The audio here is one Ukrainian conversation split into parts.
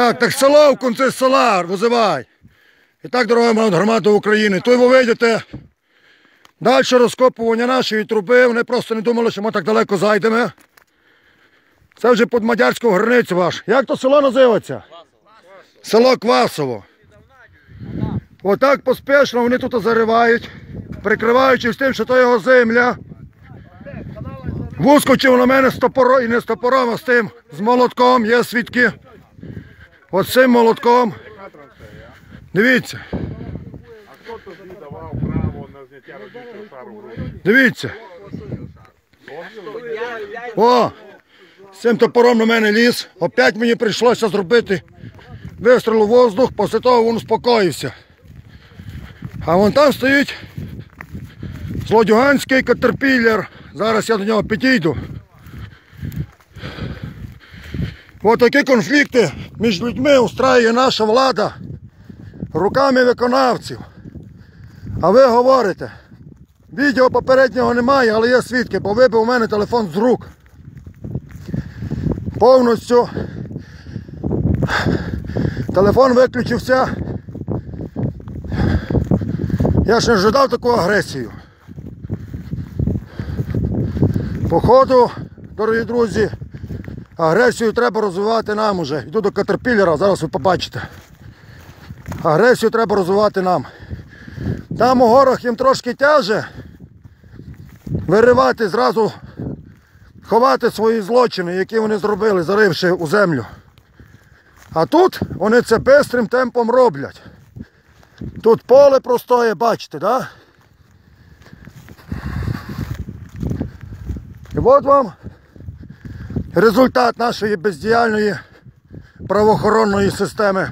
Так, так село в кінці села визивай. І так, дорога громада України, то ви вийдете. Далі розкопування нашої труби, вони просто не думали, що ми так далеко зайдемо. Це вже під мадярську границю ваш. Як то село називається? Село Квасово. Отак поспішно вони тут заривають, прикриваючись тим, що то його земля. Вускочив на мене з топором і не з топором, а з тим, з молотком, є свідки. От з цим молотком. Дивіться, Хто тобі давав право на зняття робітного шару дивіться. О! З цим топором на мене ліз. Опять мені прийшлося зробити вистріл у воздух, після того він успокоївся. А вон там стоїть злодюганський катерпіллер. Зараз я до нього підійду. Ось такі конфлікти між людьми устраює наша влада руками виконавців. А ви говорите, відео попереднього немає, але є свідки, бо вибив у мене телефон з рук. Повністю телефон виключився. Я ще не ожидав таку агресію. Походу, дорогі друзі, агресію треба розвивати нам уже. Йду до Катерпіллера, зараз ви побачите. Агресію треба розвивати нам. Там у горах їм трошки тяже виривати зразу, ховати свої злочини, які вони зробили, заривши у землю. А тут вони це бистрим темпом роблять. Тут поле простоє, бачите, да? І от вам результат нашої бездіяльної правоохоронної системи.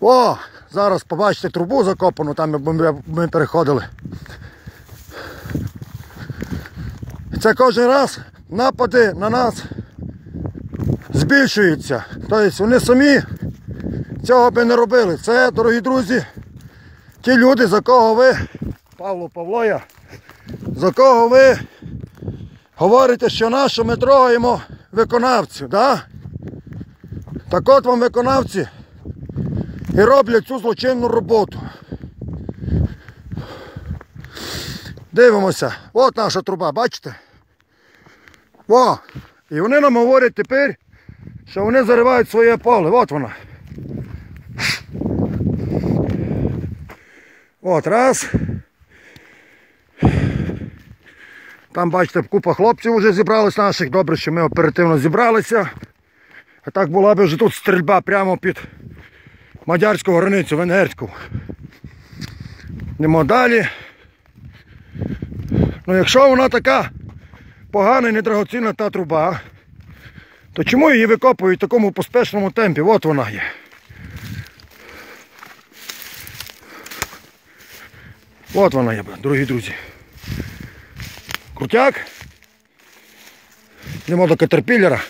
О, зараз побачите трубу закопану, там ми, переходили. Це кожен раз напади на нас збільшуються. Тобто вони самі цього би не робили. Це, дорогі друзі, ті люди, за кого ви, Павло Павлоя, за кого ви говорите, що нашу ми трогаємо виконавців. Да? Так от вам виконавці і роблять цю злочинну роботу. Дивимося, от наша труба, бачите? О! І вони нам говорять тепер, що вони заривають своє поле. От вона. От раз. Там, бачите, купа хлопців вже зібралось наших. Добре, що ми оперативно зібралися. А так була б вже тут стрільба прямо під мадярську границю, венгерську. Йдемо далі. Ну якщо вона така погана і недрагоцінна та труба, то чому її викопують в такому поспешному темпі? От вона є. От вона є, дорогі друзі. Крутяк. Йдемо до Катерпіллера.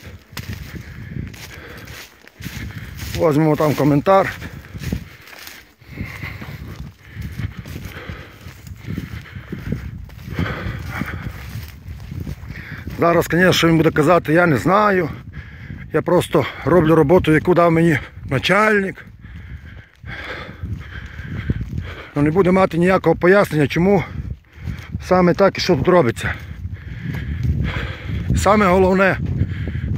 Возьмемо там коментар. Зараз, звісно, що він буде казати, я не знаю. Я просто роблю роботу, яку дав мені начальник. Ну, не буде мати ніякого пояснення, чому саме так і що тут робиться. Саме головне,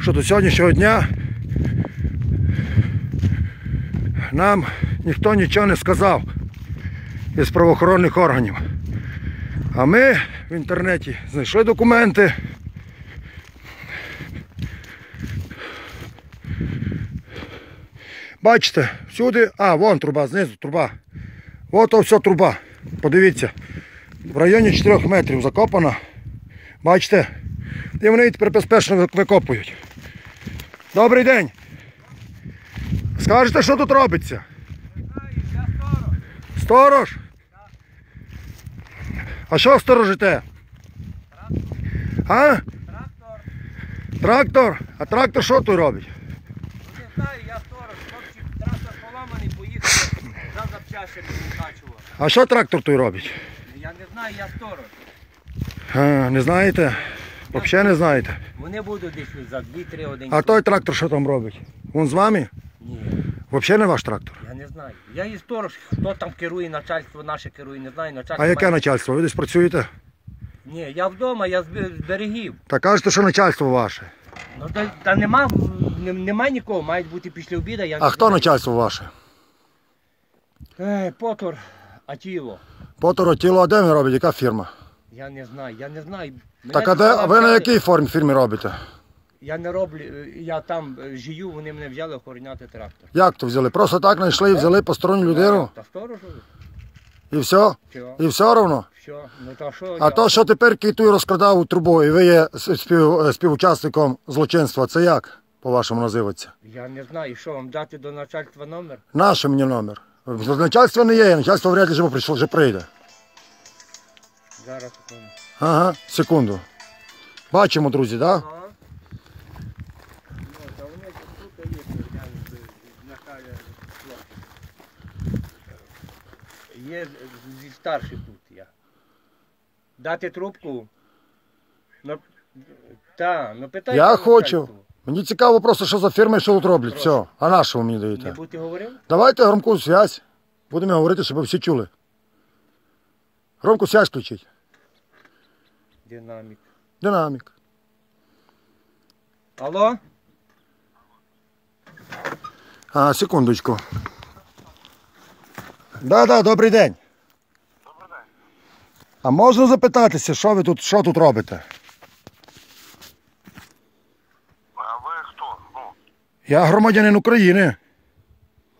що до сьогоднішнього дня нам ніхто нічого не сказав із правоохоронних органів. А ми в інтернеті знайшли документи. Бачите, всюди, а, вон труба, знизу труба. От все труба. Подивіться. В районі 4 метрів закопана. Бачите? І вони тепер безпечно викопують. Добрий день. Скажете, що тут робиться? Я Сторож? Сторож? А що сторожите? А? Трактор, Трактор? А трактор що тут робить? не знаю, я сторож, хлопці, трактор поламаний, поїхав, за запчастями викачував. А що трактор тут робить? Не знаю, я сторож. А, не знаєте? Взагалі не знаєте. Вони будуть десь за 2-3 години. А той трактор що там робить? Він з вами? Ні, Взагалі не ваш трактор. я не знаю. Я і сторож, хто там керує, начальство наше керує, не знаю. Начальство А яке має- начальство? Ви десь працюєте? Ні, я вдома, я з бе- з берегів. Та кажете, що начальство ваше. Ну та, та нема, не- нема нікого, мають бути після обіду. Я А хто начальство ваше? Е, Потор, Атіло. Поторо тіло, а де він робить? Яка фірма? Я не знаю, я не знаю. Мене Так а де, ви на взяли. якій формі фірмі робите? Я не роблю, е, я там е, жию, вони мене взяли охороняти трактор. Як то взяли? Просто так знайшли і взяли посторонню людину? Та сторожу? І все? Чого? І все одно? Все, ну та що? А я- то, що тепер китуй розкрадав у трубу, і ви є с- спів, е, співучасником злочинства, це як, по-вашому, називається? Я не знаю, і що вам дати до начальства номер? Наше мені номер. Начальство не є, начальство вряд ли вже прийшло, вже прийде. Зараз секунду. Ага, секунду. Бачимо, друзі, так? Да? Ну, та вони тут є, зі старших тут я. Дати трубку? Ну, та, ну питайте. Я начальство. Мені цікаво просто, що за фірми, що тут роблять. Все. А на що ви мені Не даєте? будете говорив? Давайте громку зв'язь. Будемо говорити, щоб всі чули. Громку зв'язь включіть. Динамік. Динамік. Алло? А, секундочку. Да, да, добрий день. Добрий день. А можна запитатися, що ви тут, що тут робите? А ви хто? Ну, Я громадянин України.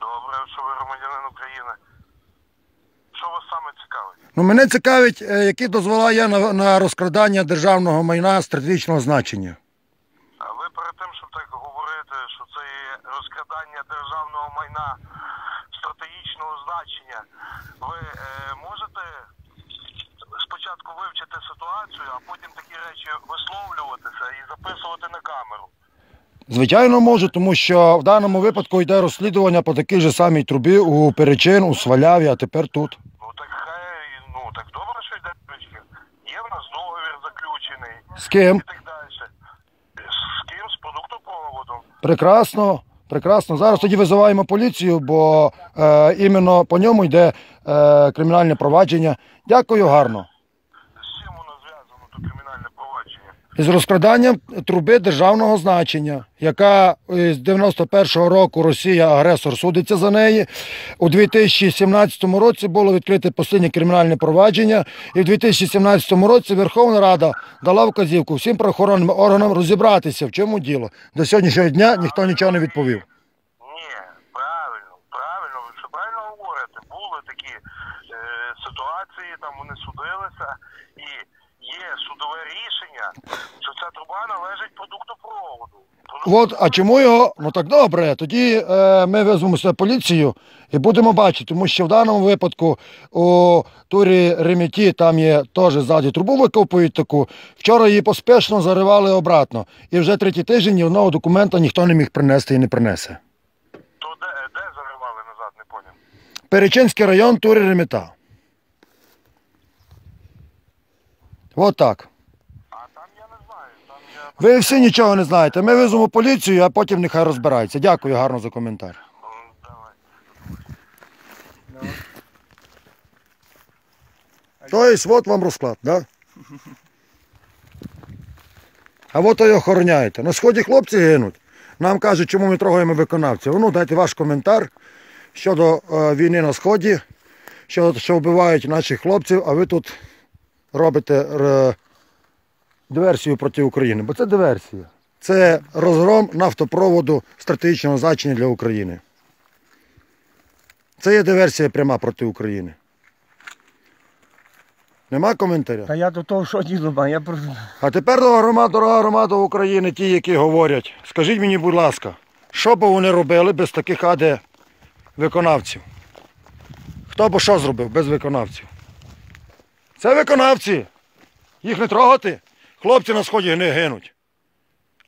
добре, що ви громадянин України. Що вас саме цікавить? Ну, мене цікавить, е, які дозвола є на, на розкрадання державного майна стратегічного значення. А ви перед тим, щоб так говорити, що це є розкрадання державного майна стратегічного значення, ви е, можете спочатку вивчити ситуацію, а потім такі речі висловлюватися і записувати на камеру. Звичайно, можу, тому що в даному випадку йде розслідування по такій же самій трубі у Перечин, у Сваляві, а тепер тут. Ну так хай, ну так добре, що йде речі. Є в нас договір заключений З ким? і так далі. З ким? З продуктопроводом. Прекрасно, прекрасно. Зараз тоді визиваємо поліцію, бо е, іменно по ньому йде е, кримінальне провадження. Дякую гарно. З чим воно зв'язано, то кримінальне Із розкраданням труби державного значення, яка з 91-го року Росія агресор судиться за неї. У 2017 році було відкрите останнє кримінальне провадження, і в 2017 році Верховна Рада дала вказівку всім правоохоронним органам розібратися, в чому діло. До сьогоднішнього дня ніхто нічого не відповів. Ні, правильно, правильно, ви все правильно говорите. Були такі е, ситуації, там вони судилися, і є судове рішення, що ця труба належить продуктопроводу. От, а чому його? Ну так добре. Тоді е, ми визвемо сюди поліцію і будемо бачити, тому що в даному випадку у турі Реміті там є теж ззаді трубу викопують таку. Вчора її поспішно заривали обратно. І вже третій тиждень ні одного документа ніхто не міг принести і не принесе. То де, де заривали назад, не поняв. Перечинський район, турі Реміта. От так. А там я не знаю, там я Ви всі нічого не знаєте. Ми визвемо поліцію, а потім нехай розбираються. Дякую гарно за коментар. Тобто, от вам розклад, да? А от і охороняєте. На сході хлопці гинуть. Нам кажуть, чому ми трогаємо виконавців. Ну, дайте ваш коментар щодо е, війни на сході, що, що вбивають наших хлопців, а ви тут робите диверсію проти України. Бо це диверсія. Це розгром нафтопроводу стратегічного значення для України. Це є диверсія пряма проти України. Нема коментаря? Та я до того, що діло маю, я просто... А тепер дорога громада, дорога громада України, ті, які говорять. Скажіть мені, будь ласка, що б вони робили без таких аде виконавців? Хто б що зробив без виконавців? Це виконавці. Їх не трогати. Хлопці на сході не гинуть.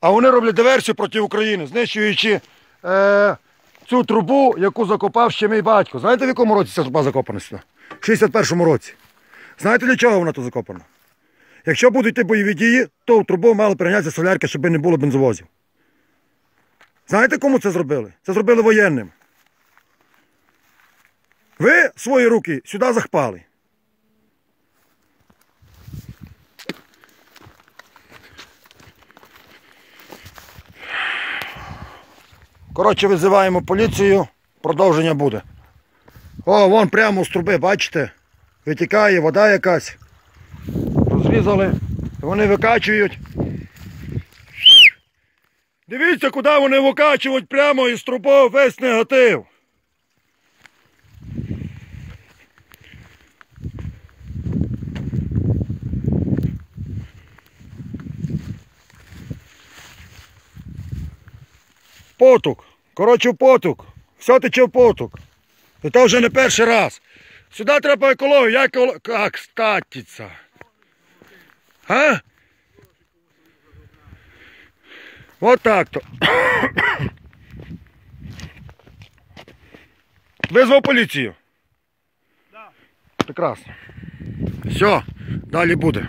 А вони роблять диверсію проти України, знищуючи е, цю трубу, яку закопав ще мій батько. Знаєте, в якому році ця труба закопана сюди? В 61-му році. Знаєте, для чого вона тут закопана? Якщо будуть йти бойові дії, то в трубу мали прийнятися солярки, щоб не було бензовозів. Знаєте, кому це зробили? Це зробили воєнним. Ви свої руки сюди захпали. Коротше, визиваємо поліцію, продовження буде. О, вон прямо з труби, бачите? Витікає вода якась. Розрізали. Вони викачують. Дивіться, куди вони викачують прямо із труби весь негатив. Потук. Коротше, потук. Все тече в потук. І то вже не перший раз. Сюди треба екологію. Як еколо- Як статіться? А? Вот так то. Визвав поліцію? Да. Прекрасно. Все, далі буде.